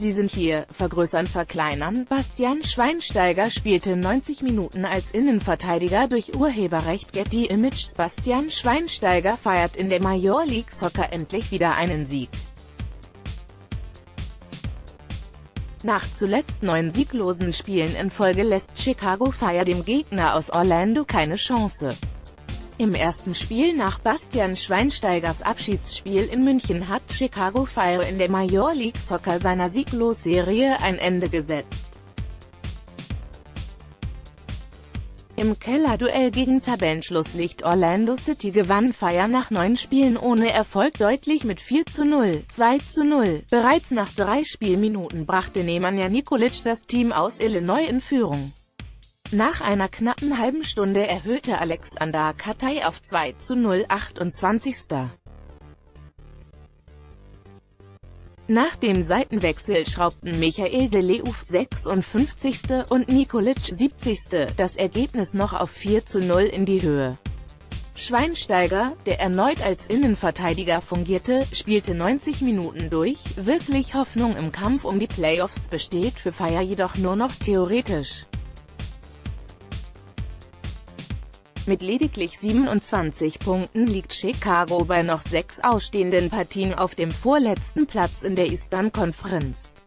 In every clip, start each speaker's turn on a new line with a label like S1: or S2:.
S1: Sie sind hier, vergrößern, verkleinern. Bastian Schweinsteiger spielte 90 Minuten als Innenverteidiger durch Urheberrecht Getty Images. Bastian Schweinsteiger feiert in der Major League Soccer endlich wieder einen Sieg. Nach zuletzt neun sieglosen Spielen in Folge lässt Chicago Fire dem Gegner aus Orlando keine Chance. Im ersten Spiel nach Bastian Schweinsteigers Abschiedsspiel in München hat Chicago Fire in der Major League Soccer seiner Sieglosserie ein Ende gesetzt. Im Kellerduell gegen Tabellenschlusslicht Orlando City gewann Fire nach neun Spielen ohne Erfolg deutlich mit 4 zu 0, 2 zu 0. Bereits nach drei Spielminuten brachte Nemanja Nikolic das Team aus Illinois in Führung. Nach einer knappen halben Stunde erhöhte Alexander Katay auf 2 zu 0 28. Nach dem Seitenwechsel schraubten Michael de Leuf 56. und Nikolic 70. das Ergebnis noch auf 4 zu 0 in die Höhe. Schweinsteiger, der erneut als Innenverteidiger fungierte, spielte 90 Minuten durch, wirklich Hoffnung im Kampf um die Playoffs besteht für Feier jedoch nur noch theoretisch. Mit lediglich 27 Punkten liegt Chicago bei noch sechs ausstehenden Partien auf dem vorletzten Platz in der Eastern Conference.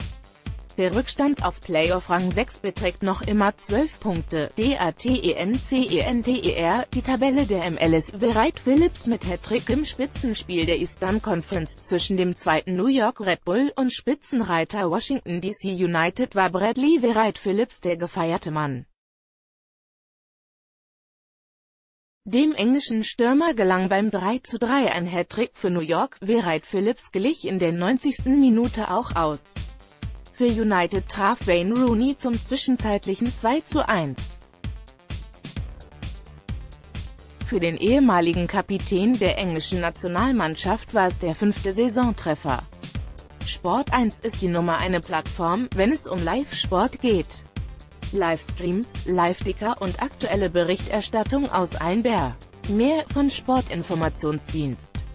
S1: Der Rückstand auf Playoff-Rang 6 beträgt noch immer 12 Punkte. DATENCENTER, die Tabelle der MLS, bereit Phillips mit Hattrick im Spitzenspiel der Eastern Conference zwischen dem zweiten New York Red Bull und Spitzenreiter Washington DC United war Bradley Wright Phillips der gefeierte Mann. Dem englischen Stürmer gelang beim 3:3 ein Hattrick für New York, Wright Phillips glich in der 90. Minute auch aus. Für United traf Wayne Rooney zum zwischenzeitlichen 2:1. Für den ehemaligen Kapitän der englischen Nationalmannschaft war es der fünfte Saisontreffer. Sport 1 ist die Nummer eine Plattform, wenn es um Live-Sport geht. Livestreams, Live-Ticker und aktuelle Berichterstattung aus Einbär. Mehr von Sportinformationsdienst.